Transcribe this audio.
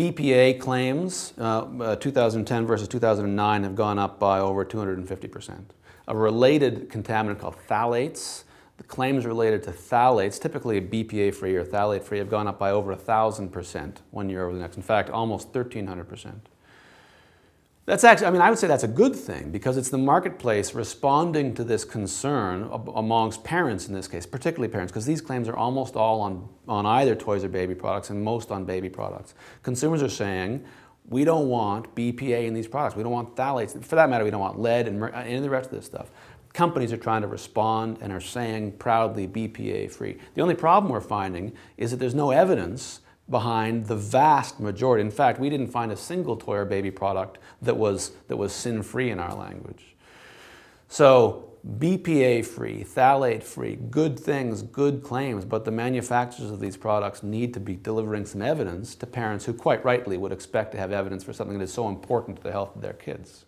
BPA claims, uh, uh, 2010 versus 2009, have gone up by over 250%. A related contaminant called phthalates, the claims related to phthalates, typically BPA-free or phthalate-free, have gone up by over 1,000% one year over the next. In fact, almost 1,300%. That's actually, I mean, I would say that's a good thing because it's the marketplace responding to this concern amongst parents in this case, particularly parents, because these claims are almost all on, on either toys or baby products and most on baby products. Consumers are saying, we don't want BPA in these products. We don't want phthalates. For that matter, we don't want lead and uh, any of the rest of this stuff. Companies are trying to respond and are saying proudly BPA free. The only problem we're finding is that there's no evidence behind the vast majority. In fact, we didn't find a single toy or baby product that was, that was sin-free in our language. So BPA free, phthalate free, good things, good claims, but the manufacturers of these products need to be delivering some evidence to parents who quite rightly would expect to have evidence for something that is so important to the health of their kids.